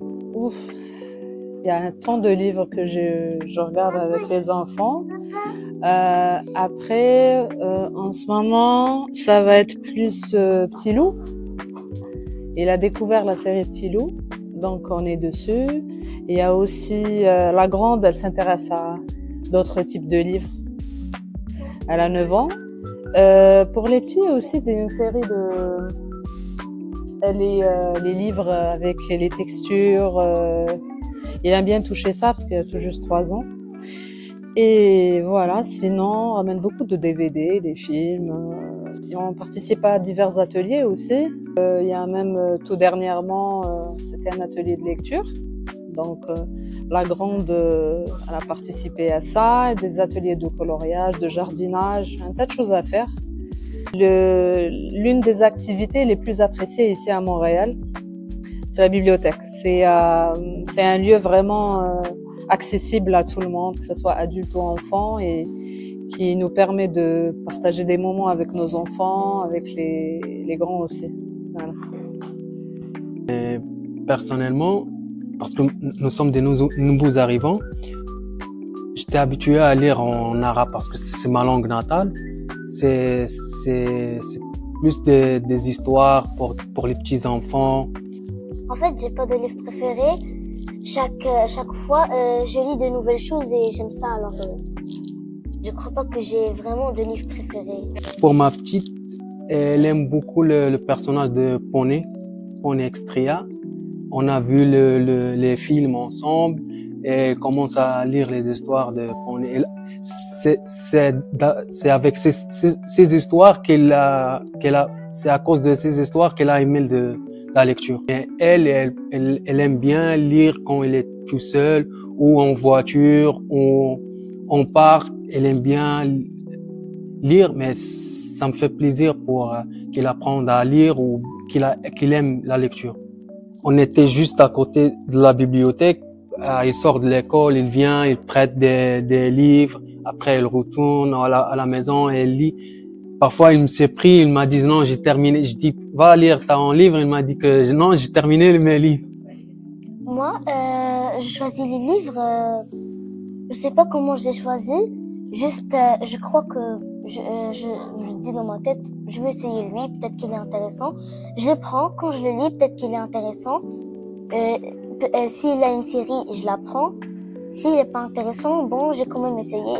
Ouf, il y a un ton de livres que je, je regarde avec les enfants. Euh, après, euh, en ce moment, ça va être plus euh, Petit Loup. Il a découvert la série Petit Loup, donc on est dessus. Il y a aussi euh, la grande, elle s'intéresse à d'autres types de livres. Elle a 9 ans. Euh, pour les petits, il y a aussi une série de les, euh, les livres avec les textures. euh, il aime bien toucher ça parce qu'il a tout juste 3 ans. Et voilà, sinon, on ramène beaucoup de DVD, des films. euh, et on participe à divers ateliers aussi. Euh, il y a même euh, tout dernièrement, euh, c'était un atelier de lecture. Donc, euh, la grande, euh, elle a participé à ça, des ateliers de coloriage, de jardinage, un tas de choses à faire. L'une des activités les plus appréciées ici à Montréal, c'est la bibliothèque. C'est euh, un lieu vraiment euh, accessible à tout le monde, que ce soit adulte ou enfant, et qui nous permet de partager des moments avec nos enfants, avec les, grands aussi. Personnellement, parce que nous sommes des nou- nouveaux arrivants, j'étais habitué à lire en arabe parce que c'est ma langue natale. C'est plus des, des histoires pour pour les petits enfants. En fait, j'ai pas de livre préféré. Chaque, euh, chaque fois, euh, je lis de nouvelles choses et j'aime ça. Alors, euh, je crois pas que j'ai vraiment de livre préféré. Pour ma petite, elle aime beaucoup le, le personnage de Poney, Poney Extria. On a vu le, le- les films ensemble et elle commence à lire les histoires de Poney. Elle- C'est c'est avec ces, ces, ces histoires qu'elle a qu'elle a c'est à cause de ces histoires qu'elle a aimé de la lecture. Et elle, elle, elle, elle aime bien lire quand elle est tout seule ou en voiture ou on part. Elle aime bien lire, mais ça me fait plaisir pour euh, qu'il apprenne à lire ou qu'il qu'il aime la lecture. On était juste à côté de la bibliothèque. Euh, il sort de l'école, il vient, il prête des, des livres. Après, il retourne à la, maison et il lit. Parfois, il me s'est pris, il m'a dit non, j'ai terminé. Je dis va lire ton livre. Il m'a dit que non, j'ai terminé mes livres. Moi, euh, je choisis les livres. Euh, je sais pas comment je les choisis. Juste, euh, je crois que je, euh, je, je dis dans ma tête, je vais essayer lui. Peut-être qu'il est intéressant. Je le prends. Quand je le lis, peut-être qu'il est intéressant. Euh, euh, S'il a une série, je la prends. S'il est pas intéressant, bon, j'ai quand même essayé.